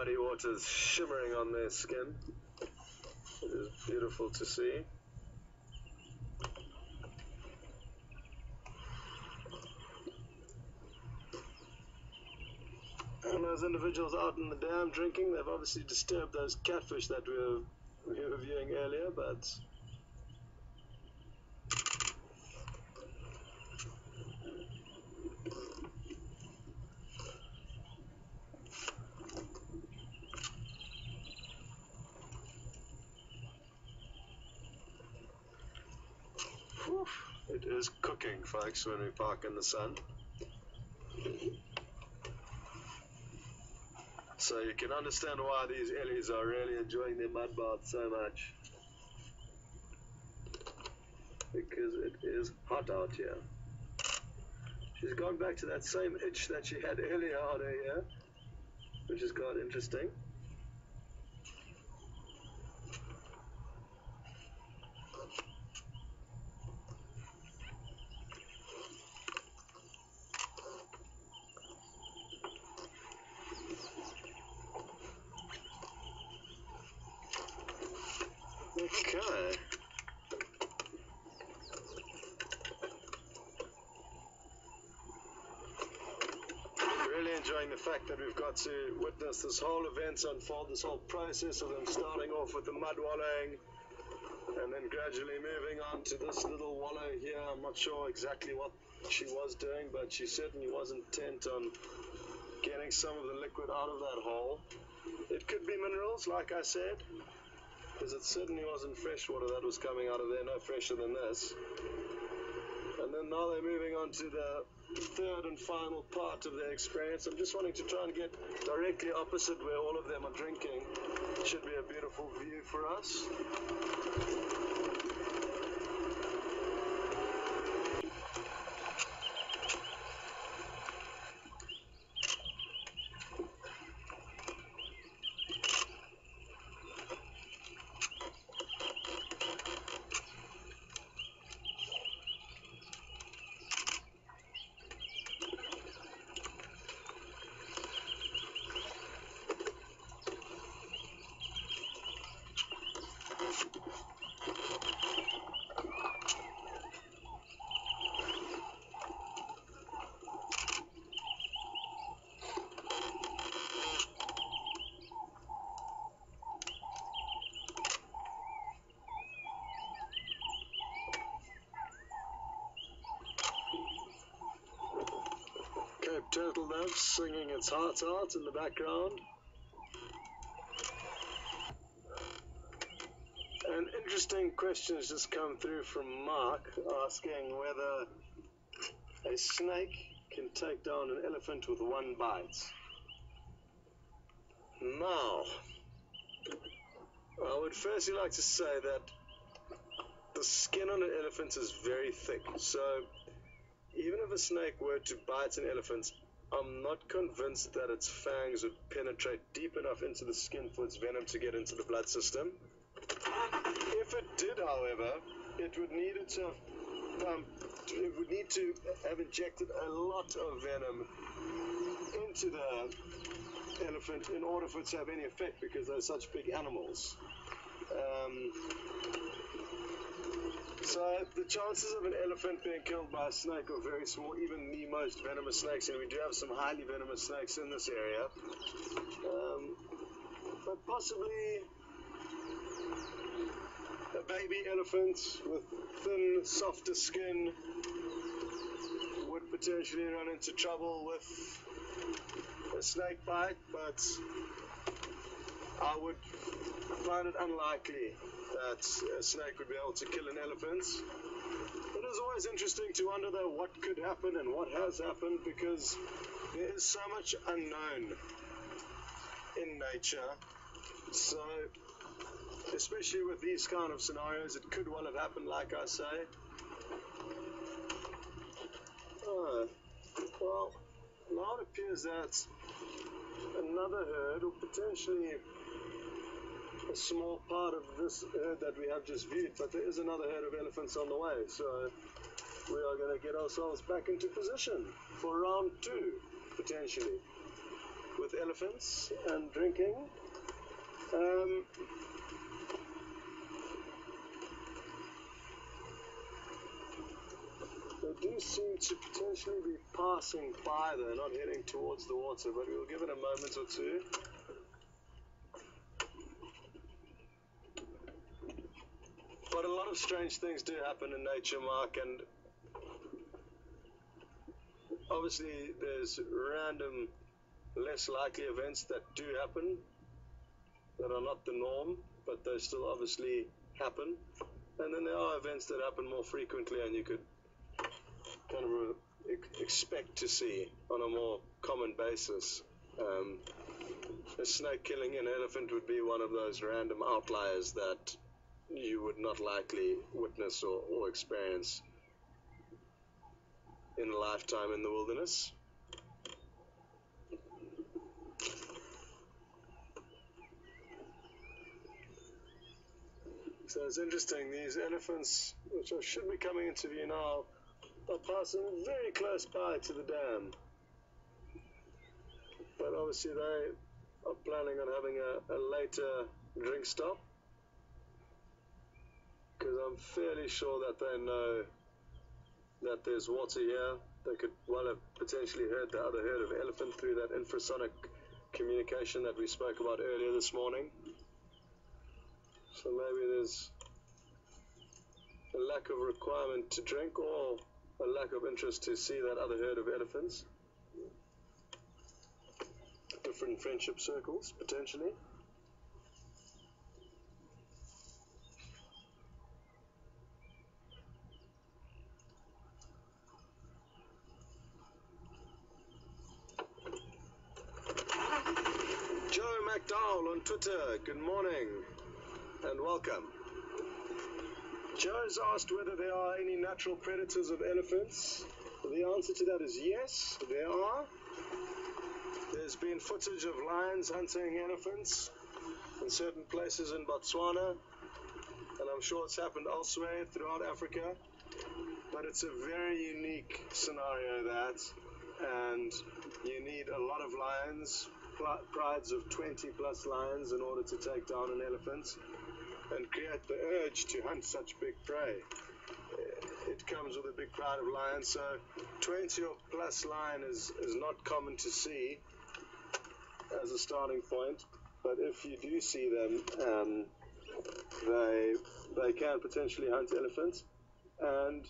Muddy water's shimmering on their skin. It is beautiful to see. And those individuals out in the dam drinking, they've obviously disturbed those catfish that we were, we were viewing earlier, but Whew, it folks, when we park in the sun. So you can understand why these Ellies are really enjoying their mud bath so much. Because it is hot out here. She's gone back to that same itch that she had earlier on her which is quite interesting. Okay. The fact that we've got to witness this whole event unfold, this whole process of them starting off with the mud wallowing and then gradually moving on to this little wallow here. I'm not sure exactly what she was doing, but she certainly was intent on getting some of the liquid out of that hole. It could be minerals, like I said because it certainly wasn't fresh water that was coming out of there, no fresher than this. And then now they're moving on to the third and final part of their experience. I'm just wanting to try and get directly opposite where all of them are drinking. Should be a beautiful view for us. Turtle Dove singing its heart out in the background. An interesting question has just come through from Mark asking whether a snake can take down an elephant with one bite. Now, I would firstly like to say that the skin on an elephant is very thick, so even if a snake were to bite an elephant, I'm not convinced that its fangs would penetrate deep enough into the skin for its venom to get into the blood system. If it did, however, it would need um, it would need to have injected a lot of venom into the elephant in order for it to have any effect because they're such big animals. Um, so the chances of an elephant being killed by a snake are very small, even the most venomous snakes, and we do have some highly venomous snakes in this area. Um, but possibly baby elephant with thin, softer skin would potentially run into trouble with a snake bite, but I would find it unlikely that a snake would be able to kill an elephant. It is always interesting to wonder though what could happen and what has happened because there is so much unknown in nature. So, especially with these kind of scenarios, it could well have happened, like I say. Uh, well, now it appears that another herd, or potentially a small part of this herd that we have just viewed, but there is another herd of elephants on the way. So we are going to get ourselves back into position for round two, potentially, with elephants and drinking. Um, do seem to potentially be passing by, though, not heading towards the water, but we'll give it a moment or two. But a lot of strange things do happen in nature, Mark, and obviously there's random, less likely events that do happen that are not the norm, but they still obviously happen. And then there are events that happen more frequently, and you could kind of expect to see on a more common basis. Um, a snake killing an elephant would be one of those random outliers that you would not likely witness or, or experience in a lifetime in the wilderness. So it's interesting, these elephants, which should be coming into view now, are passing very close by to the dam. But obviously they are planning on having a, a later drink stop. Because I'm fairly sure that they know that there's water here. They could well have potentially heard the other herd of elephant through that infrasonic communication that we spoke about earlier this morning. So maybe there's a lack of requirement to drink or a lack of interest to see that other herd of elephants. Different friendship circles, potentially. Joe McDowell on Twitter, good morning and welcome. Joe's asked whether there are any natural predators of elephants. The answer to that is yes, there are. There's been footage of lions hunting elephants in certain places in Botswana, and I'm sure it's happened elsewhere throughout Africa. But it's a very unique scenario that, and you need a lot of lions, prides of 20 plus lions, in order to take down an elephant and create the urge to hunt such big prey. It comes with a big pride of lions, so 20 or plus lion is, is not common to see as a starting point. But if you do see them, um, they they can potentially hunt elephants. And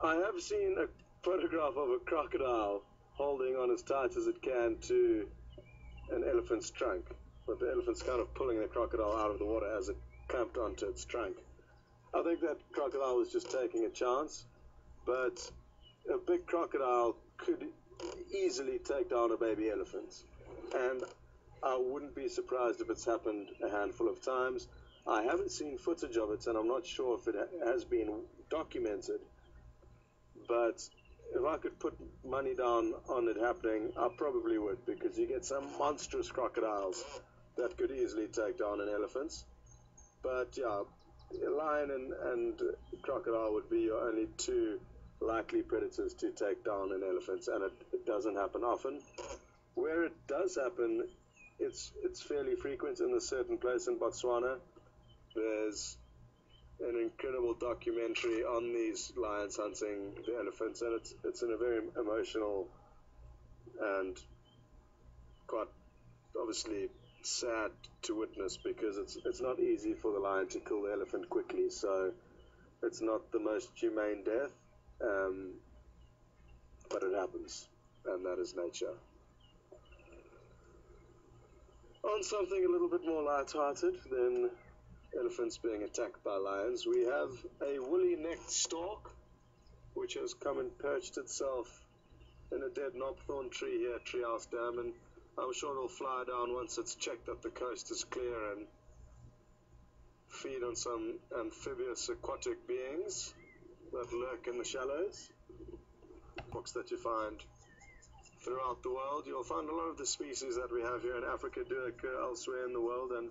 I have seen a photograph of a crocodile holding on as tight as it can to an elephant's trunk but the elephant's kind of pulling the crocodile out of the water as it clamped onto its trunk. I think that crocodile was just taking a chance, but a big crocodile could easily take down a baby elephant. And I wouldn't be surprised if it's happened a handful of times. I haven't seen footage of it, and I'm not sure if it has been documented. But if I could put money down on it happening, I probably would, because you get some monstrous crocodiles that could easily take down an elephant. But yeah, a lion and, and crocodile would be your only two likely predators to take down an elephant, and it, it doesn't happen often. Where it does happen, it's it's fairly frequent in a certain place in Botswana. There's an incredible documentary on these lions hunting the elephants, and it's it's in a very emotional and quite obviously sad to witness because it's it's not easy for the lion to kill the elephant quickly. So it's not the most humane death, um, but it happens, and that is nature. On something a little bit more light-hearted than elephants being attacked by lions, we have a woolly-necked stork, which has come and perched itself in a dead knobthorn tree here at Treehouse Dam, and I'm sure it'll fly down once it's checked that the coast is clear and feed on some amphibious aquatic beings that lurk in the shallows. Books that you find throughout the world. You'll find a lot of the species that we have here in Africa do occur elsewhere in the world, and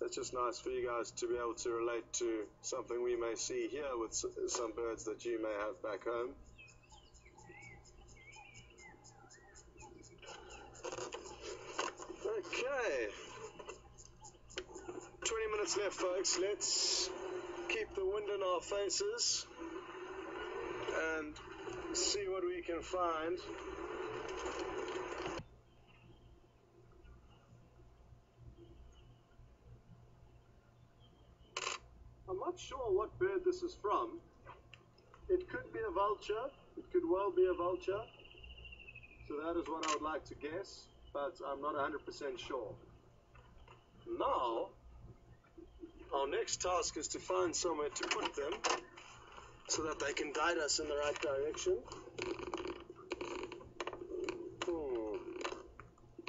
it's just nice for you guys to be able to relate to something we may see here with some birds that you may have back home. Okay. 20 minutes left, folks. Let's keep the wind in our faces and see what we can find. I'm not sure what bird this is from. It could be a vulture. It could well be a vulture. So that is what I would like to guess, but I'm not 100% sure. Now, our next task is to find somewhere to put them so that they can guide us in the right direction. Hmm.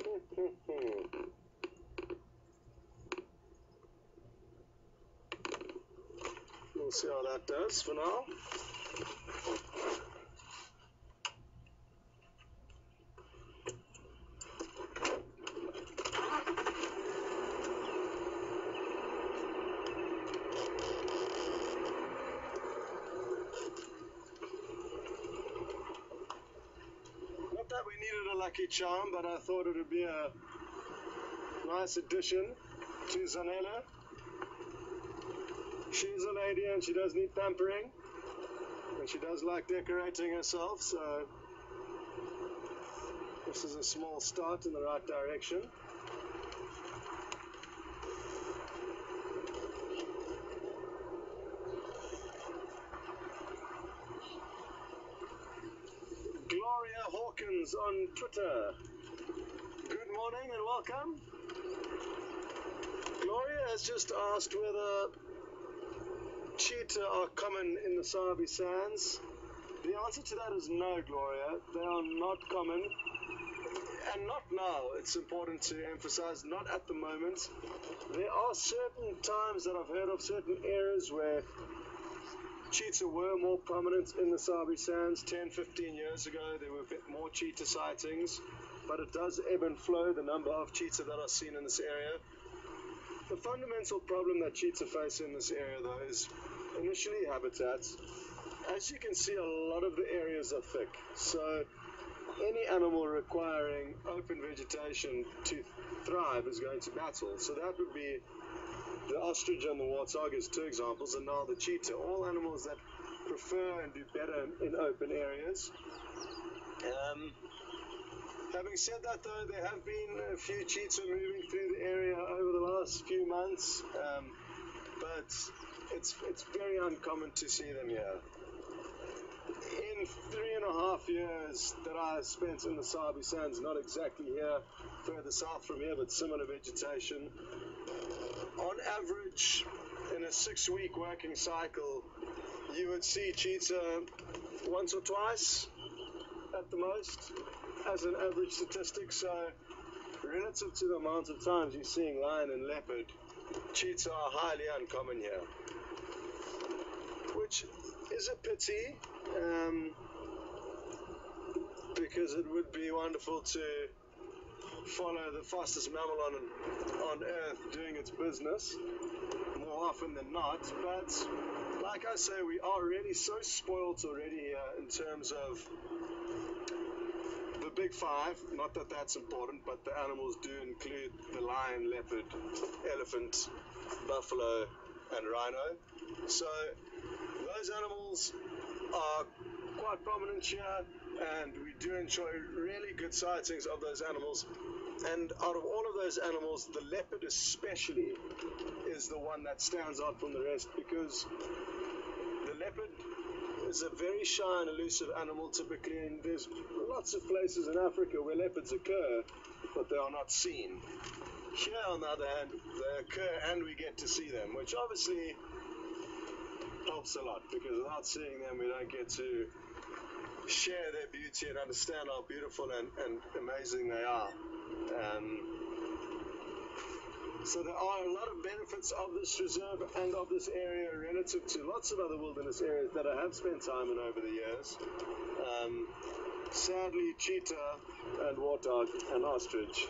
we'll see how that does for now. Not that we needed a lucky charm, but I thought it would be a nice addition to Zanella. She's a lady and she does need pampering. And she does like decorating herself, so this is a small start in the right direction. Gloria Hawkins on Twitter. Good morning and welcome. Gloria has just asked whether cheetah are common in the Sabi Sands. The answer to that is no, Gloria. They are not common. And not now, it's important to emphasize, not at the moment. There are certain times that I've heard of certain eras where cheetah were more prominent in the Sabi Sands 10, 15 years ago. There were a bit cheetah sightings, but it does ebb and flow the number of cheetah that are seen in this area. The fundamental problem that cheetah face in this area, though, is initially habitat. As you can see, a lot of the areas are thick, so any animal requiring open vegetation to thrive is going to battle. So that would be the ostrich and the warthog as two examples, and now the cheetah. All animals that prefer and do better in open areas. Um, having said that, though, there have been a few cheetah moving through the area over the last few months, um, but it's it's very uncommon to see them here. In three and a half years that I spent in the Sabi Sands, not exactly here, further south from here, but similar vegetation, on average, in a six week working cycle, you would see cheetah once or twice the most as an average statistic. So, relative to the amount of times you're seeing lion and leopard, cheetah are highly uncommon here, which is a pity um, because it would be wonderful to follow the fastest mammal on on earth doing its business more often than not. But like I say, we are really so spoilt already in terms of big five. Not that that's important, but the animals do include the lion, leopard, elephant, buffalo, and rhino. So those animals are quite prominent here, and we do enjoy really good sightings of those animals. And out of all of those animals, the leopard especially is the one that stands out from the rest because the leopard is a very shy and elusive animal typically, and there's lots of places in Africa where leopards occur, but they are not seen. Here, on the other hand, they occur and we get to see them, which obviously helps a lot because without seeing them, we don't get to share their beauty and understand how beautiful and, and amazing they are. Um, so there are a lot of benefits of this reserve and of this area relative to lots of other wilderness areas that I have spent time in over the years. Um, sadly, cheetah and warthog and ostrich